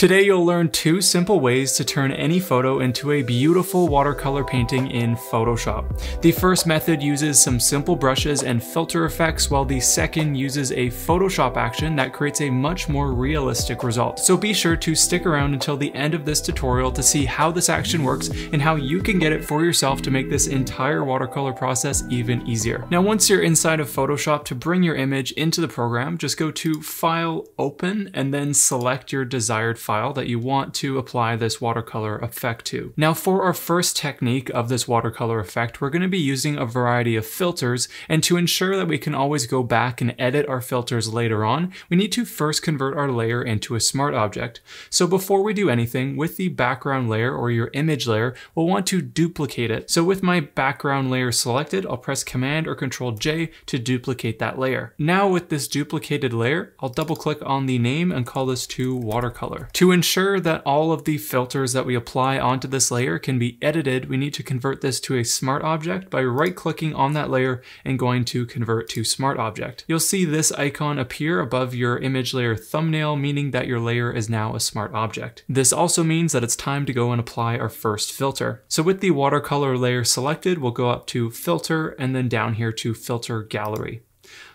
Today you'll learn two simple ways to turn any photo into a beautiful watercolor painting in Photoshop. The first method uses some simple brushes and filter effects while the second uses a Photoshop action that creates a much more realistic result. So be sure to stick around until the end of this tutorial to see how this action works and how you can get it for yourself to make this entire watercolor process even easier. Now once you're inside of Photoshop to bring your image into the program, just go to File, Open, and then select your desired file file that you want to apply this watercolor effect to. Now for our first technique of this watercolor effect, we're going to be using a variety of filters, and to ensure that we can always go back and edit our filters later on, we need to first convert our layer into a smart object. So before we do anything, with the background layer or your image layer, we'll want to duplicate it. So with my background layer selected, I'll press Command or Control J to duplicate that layer. Now with this duplicated layer, I'll double click on the name and call this to watercolor. To ensure that all of the filters that we apply onto this layer can be edited, we need to convert this to a smart object by right clicking on that layer and going to convert to smart object. You'll see this icon appear above your image layer thumbnail, meaning that your layer is now a smart object. This also means that it's time to go and apply our first filter. So with the watercolor layer selected, we'll go up to filter and then down here to filter gallery.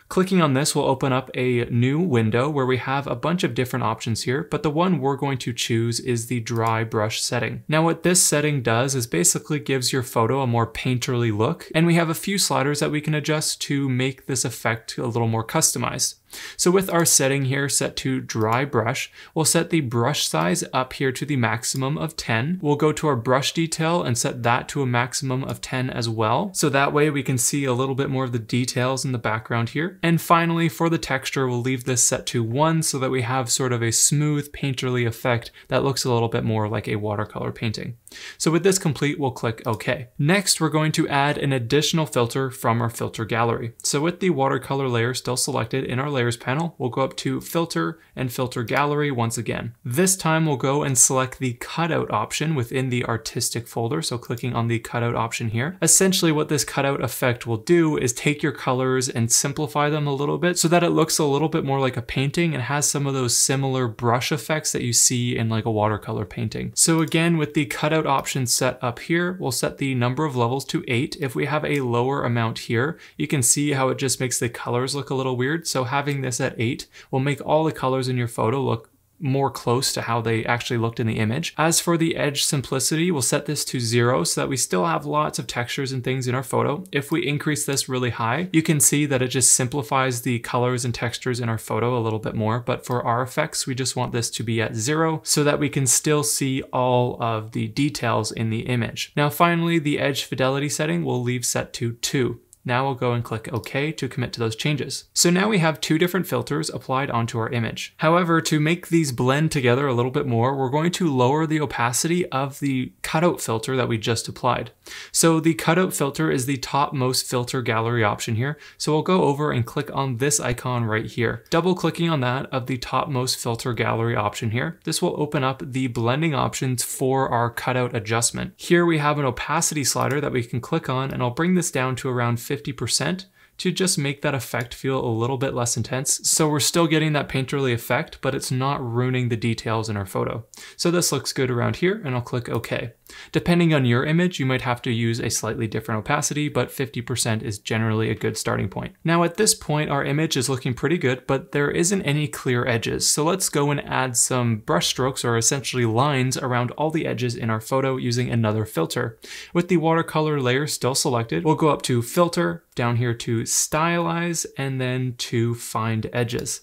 Clicking on this will open up a new window where we have a bunch of different options here, but the one we're going to choose is the dry brush setting. Now what this setting does is basically gives your photo a more painterly look, and we have a few sliders that we can adjust to make this effect a little more customized. So with our setting here set to dry brush, we'll set the brush size up here to the maximum of 10. We'll go to our brush detail and set that to a maximum of 10 as well. So that way we can see a little bit more of the details in the background here. And finally for the texture, we'll leave this set to one so that we have sort of a smooth painterly effect that looks a little bit more like a watercolor painting. So with this complete, we'll click OK. Next, we're going to add an additional filter from our filter gallery. So with the watercolor layer still selected in our layer panel, we'll go up to filter and filter gallery once again. This time we'll go and select the cutout option within the artistic folder. So clicking on the cutout option here. Essentially what this cutout effect will do is take your colors and simplify them a little bit so that it looks a little bit more like a painting and has some of those similar brush effects that you see in like a watercolor painting. So again, with the cutout option set up here, we'll set the number of levels to eight. If we have a lower amount here, you can see how it just makes the colors look a little weird. So having this at 8 will make all the colors in your photo look more close to how they actually looked in the image. As for the edge simplicity, we'll set this to zero so that we still have lots of textures and things in our photo. If we increase this really high, you can see that it just simplifies the colors and textures in our photo a little bit more. But for our effects, we just want this to be at zero so that we can still see all of the details in the image. Now finally, the edge fidelity setting we'll leave set to two. Now we'll go and click OK to commit to those changes. So now we have two different filters applied onto our image. However, to make these blend together a little bit more, we're going to lower the opacity of the cutout filter that we just applied. So the cutout filter is the topmost filter gallery option here. So we'll go over and click on this icon right here. Double clicking on that of the topmost filter gallery option here. This will open up the blending options for our cutout adjustment. Here we have an opacity slider that we can click on and I'll bring this down to around 50 50% to just make that effect feel a little bit less intense. So we're still getting that painterly effect, but it's not ruining the details in our photo. So this looks good around here and I'll click OK. Depending on your image, you might have to use a slightly different opacity, but 50% is generally a good starting point. Now at this point, our image is looking pretty good, but there isn't any clear edges. So let's go and add some brush strokes or essentially lines around all the edges in our photo using another filter. With the watercolor layer still selected, we'll go up to filter, down here to stylize, and then to find edges.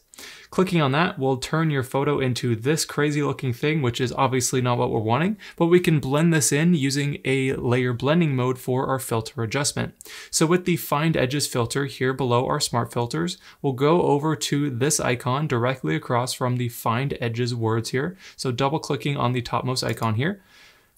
Clicking on that will turn your photo into this crazy looking thing, which is obviously not what we're wanting, but we can blend this in using a layer blending mode for our filter adjustment. So with the find edges filter here below our smart filters, we'll go over to this icon directly across from the find edges words here. So double clicking on the topmost icon here,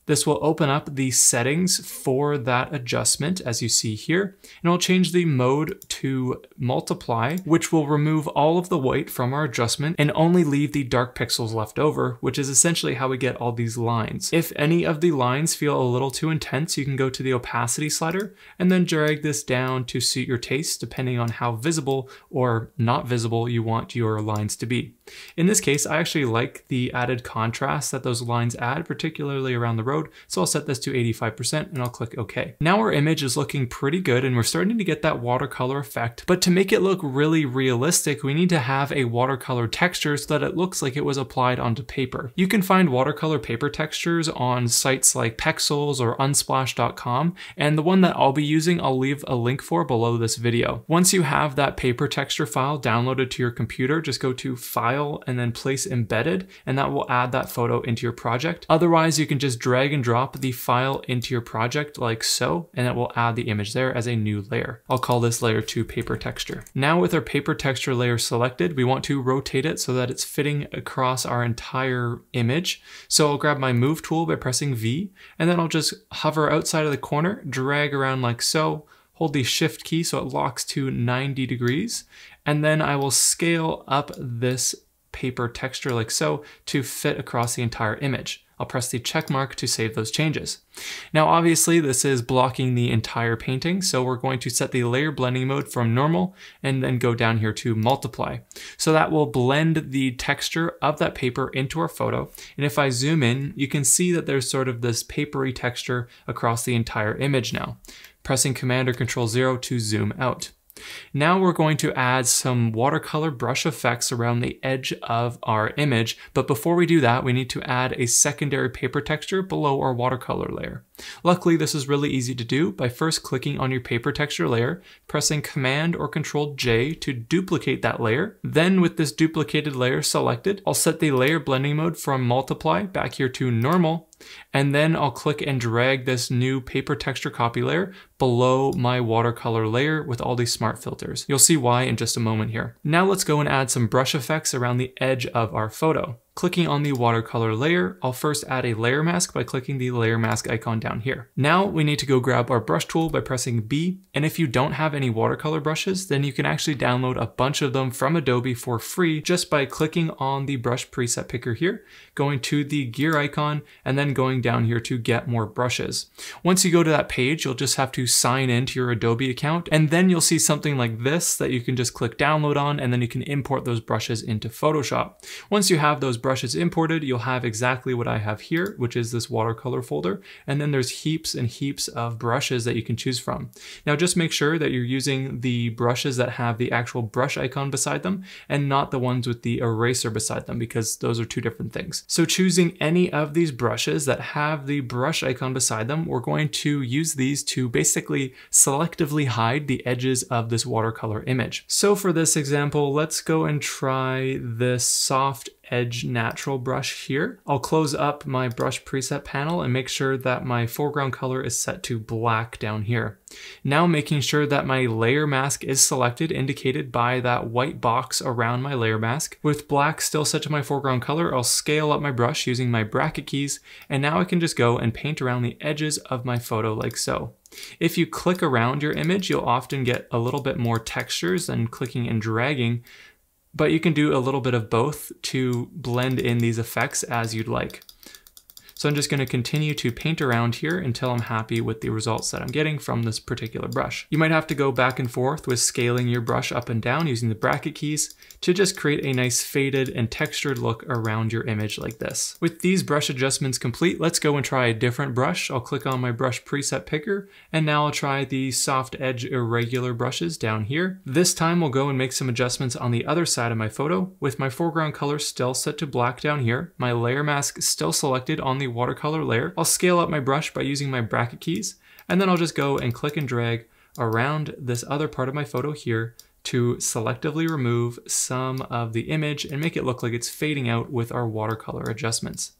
This will open up the settings for that adjustment as you see here, and I'll change the mode to multiply, which will remove all of the white from our adjustment and only leave the dark pixels left over, which is essentially how we get all these lines. If any of the lines feel a little too intense, you can go to the opacity slider and then drag this down to suit your taste, depending on how visible or not visible you want your lines to be. In this case, I actually like the added contrast that those lines add, particularly around the road, so I'll set this to 85% and I'll click OK. Now our image is looking pretty good and we're starting to get that watercolor effect, but to make it look really realistic, we need to have a watercolor texture so that it looks like it was applied onto paper. You can find watercolor paper textures on sites like Pexels or unsplash.com, and the one that I'll be using I'll leave a link for below this video. Once you have that paper texture file downloaded to your computer, just go to File and then Place Embedded, and that will add that photo into your project. Otherwise, you can just drag and drop the file into your project like so, and it will add the image there as a new layer. I'll call this layer 2 paper texture. Now with our paper texture layer selected, we want to rotate it so that it's fitting across our entire image. So I'll grab my move tool by pressing V, and then I'll just hover outside of the corner, drag around like so, hold the shift key so it locks to 90 degrees, and then I will scale up this paper texture like so to fit across the entire image. I'll press the check mark to save those changes. Now obviously this is blocking the entire painting, so we're going to set the layer blending mode from normal and then go down here to multiply. So that will blend the texture of that paper into our photo. And if I zoom in, you can see that there's sort of this papery texture across the entire image now. Pressing Command or Control 0 to zoom out. Now we're going to add some watercolor brush effects around the edge of our image, but before we do that, we need to add a secondary paper texture below our watercolor layer. Luckily, this is really easy to do by first clicking on your paper texture layer, pressing Command or Control J to duplicate that layer. Then with this duplicated layer selected, I'll set the layer blending mode from multiply back here to normal and then I'll click and drag this new paper texture copy layer below my watercolor layer with all these smart filters. You'll see why in just a moment here. Now let's go and add some brush effects around the edge of our photo. Clicking on the watercolor layer, I'll first add a layer mask by clicking the layer mask icon down here. Now we need to go grab our brush tool by pressing B, and if you don't have any watercolor brushes, then you can actually download a bunch of them from Adobe for free just by clicking on the brush preset picker here, going to the gear icon, and then going down here to get more brushes. Once you go to that page, you'll just have to sign into your Adobe account, and then you'll see something like this that you can just click download on, and then you can import those brushes into Photoshop. Once you have those brushes imported, you'll have exactly what I have here, which is this watercolor folder. And then there's heaps and heaps of brushes that you can choose from. Now just make sure that you're using the brushes that have the actual brush icon beside them and not the ones with the eraser beside them because those are two different things. So choosing any of these brushes that have the brush icon beside them, we're going to use these to basically selectively hide the edges of this watercolor image. So for this example, let's go and try this soft edge natural brush here. I'll close up my brush preset panel and make sure that my foreground color is set to black down here. Now making sure that my layer mask is selected indicated by that white box around my layer mask. With black still set to my foreground color, I'll scale up my brush using my bracket keys and now I can just go and paint around the edges of my photo like so. If you click around your image, you'll often get a little bit more textures than clicking and dragging, but you can do a little bit of both to blend in these effects as you'd like. So I'm just going to continue to paint around here until I'm happy with the results that I'm getting from this particular brush. You might have to go back and forth with scaling your brush up and down using the bracket keys to just create a nice faded and textured look around your image like this. With these brush adjustments complete, let's go and try a different brush. I'll click on my brush preset picker and now I'll try the soft edge irregular brushes down here. This time we'll go and make some adjustments on the other side of my photo with my foreground color still set to black down here, my layer mask still selected on the watercolor layer. I'll scale up my brush by using my bracket keys, and then I'll just go and click and drag around this other part of my photo here to selectively remove some of the image and make it look like it's fading out with our watercolor adjustments.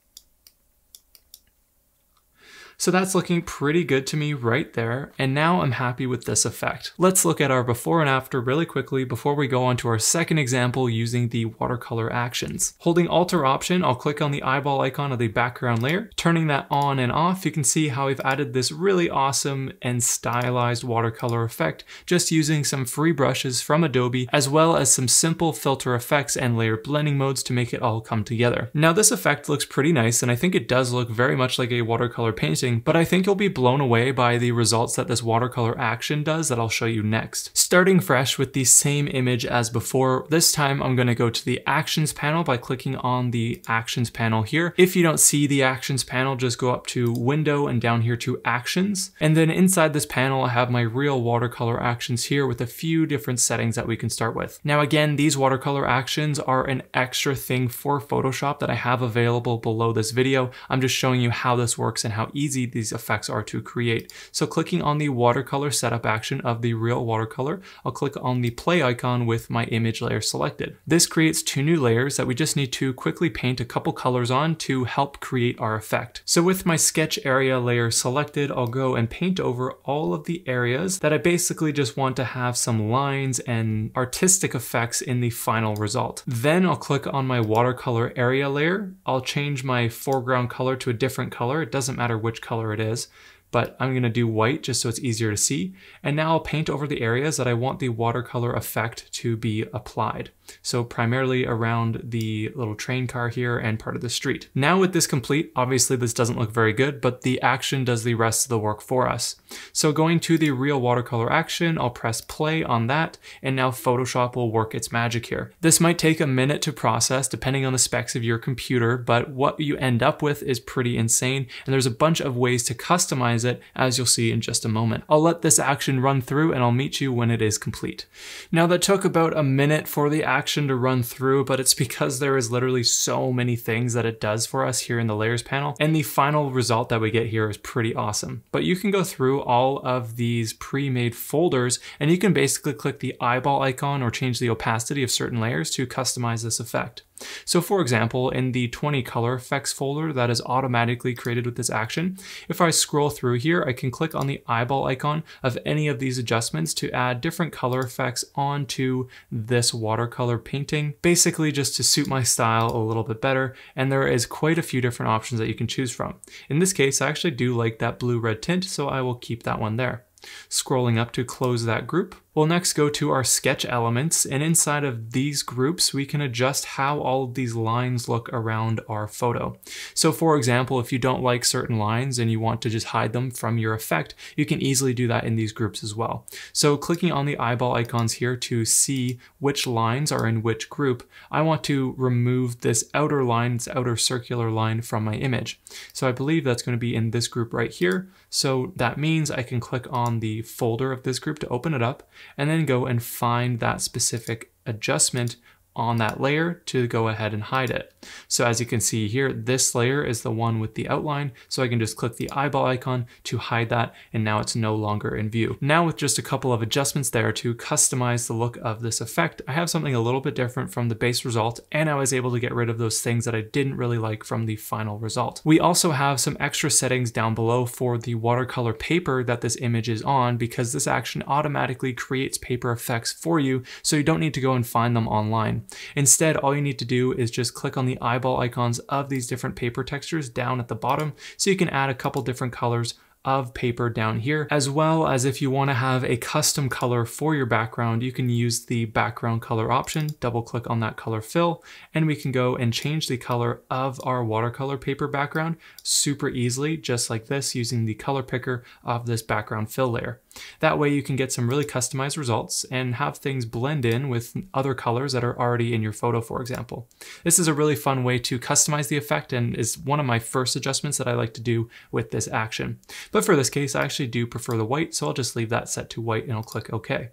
So that's looking pretty good to me right there, and now I'm happy with this effect. Let's look at our before and after really quickly before we go on to our second example using the watercolor actions. Holding Alt or Option, I'll click on the eyeball icon of the background layer. Turning that on and off, you can see how we've added this really awesome and stylized watercolor effect just using some free brushes from Adobe, as well as some simple filter effects and layer blending modes to make it all come together. Now this effect looks pretty nice, and I think it does look very much like a watercolor painting, but I think you'll be blown away by the results that this watercolor action does that I'll show you next. Starting fresh with the same image as before, this time I'm going to go to the Actions panel by clicking on the Actions panel here. If you don't see the Actions panel, just go up to Window and down here to Actions. And then inside this panel, I have my real watercolor actions here with a few different settings that we can start with. Now again, these watercolor actions are an extra thing for Photoshop that I have available below this video. I'm just showing you how this works and how easy these effects are to create. So clicking on the watercolor setup action of the real watercolor, I'll click on the play icon with my image layer selected. This creates two new layers that we just need to quickly paint a couple colors on to help create our effect. So with my sketch area layer selected, I'll go and paint over all of the areas that I basically just want to have some lines and artistic effects in the final result. Then I'll click on my watercolor area layer. I'll change my foreground color to a different color. It doesn't matter which color it is but I'm gonna do white just so it's easier to see. And now I'll paint over the areas that I want the watercolor effect to be applied. So primarily around the little train car here and part of the street. Now with this complete, obviously this doesn't look very good, but the action does the rest of the work for us. So going to the real watercolor action, I'll press play on that, and now Photoshop will work its magic here. This might take a minute to process depending on the specs of your computer, but what you end up with is pretty insane, and there's a bunch of ways to customize it, as you'll see in just a moment. I'll let this action run through and I'll meet you when it is complete. Now that took about a minute for the action to run through, but it's because there is literally so many things that it does for us here in the layers panel. And the final result that we get here is pretty awesome. But you can go through all of these pre-made folders and you can basically click the eyeball icon or change the opacity of certain layers to customize this effect. So for example, in the 20 color effects folder that is automatically created with this action, if I scroll through here, I can click on the eyeball icon of any of these adjustments to add different color effects onto this watercolor painting, basically just to suit my style a little bit better. And there is quite a few different options that you can choose from. In this case, I actually do like that blue-red tint, so I will keep that one there. Scrolling up to close that group, We'll next go to our sketch elements and inside of these groups we can adjust how all of these lines look around our photo. So for example, if you don't like certain lines and you want to just hide them from your effect, you can easily do that in these groups as well. So clicking on the eyeball icons here to see which lines are in which group, I want to remove this outer line, this outer circular line from my image. So I believe that's going to be in this group right here. So that means I can click on the folder of this group to open it up and then go and find that specific adjustment on that layer to go ahead and hide it. So as you can see here, this layer is the one with the outline, so I can just click the eyeball icon to hide that, and now it's no longer in view. Now with just a couple of adjustments there to customize the look of this effect, I have something a little bit different from the base result, and I was able to get rid of those things that I didn't really like from the final result. We also have some extra settings down below for the watercolor paper that this image is on, because this action automatically creates paper effects for you, so you don't need to go and find them online. Instead, all you need to do is just click on the eyeball icons of these different paper textures down at the bottom so you can add a couple different colors of paper down here, as well as if you want to have a custom color for your background, you can use the background color option, double click on that color fill, and we can go and change the color of our watercolor paper background super easily, just like this, using the color picker of this background fill layer. That way you can get some really customized results and have things blend in with other colors that are already in your photo, for example. This is a really fun way to customize the effect and is one of my first adjustments that I like to do with this action. But for this case, I actually do prefer the white, so I'll just leave that set to white and I'll click OK.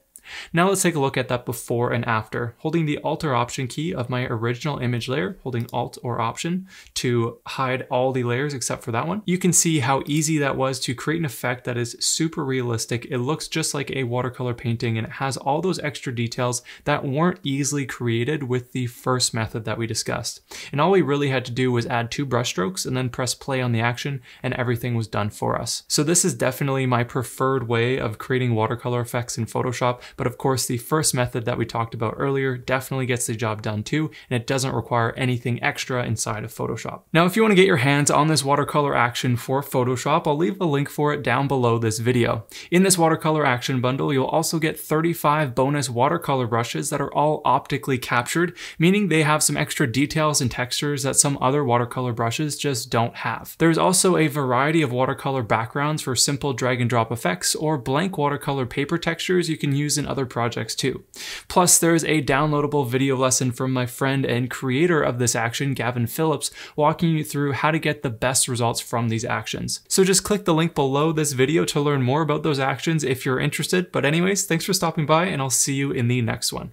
Now let's take a look at that before and after. Holding the Alt or Option key of my original image layer, holding Alt or Option to hide all the layers except for that one, you can see how easy that was to create an effect that is super realistic. It looks just like a watercolor painting and it has all those extra details that weren't easily created with the first method that we discussed. And all we really had to do was add two brush strokes and then press play on the action and everything was done for us. So this is definitely my preferred way of creating watercolor effects in Photoshop, but of course the first method that we talked about earlier definitely gets the job done too, and it doesn't require anything extra inside of Photoshop. Now if you want to get your hands on this watercolor action for Photoshop, I'll leave a link for it down below this video. In this watercolor action bundle, you'll also get 35 bonus watercolor brushes that are all optically captured, meaning they have some extra details and textures that some other watercolor brushes just don't have. There's also a variety of watercolor backgrounds for simple drag and drop effects or blank watercolor paper textures you can use in other projects too. Plus, there's a downloadable video lesson from my friend and creator of this action, Gavin Phillips, walking you through how to get the best results from these actions. So just click the link below this video to learn more about those actions if you're interested. But anyways, thanks for stopping by and I'll see you in the next one.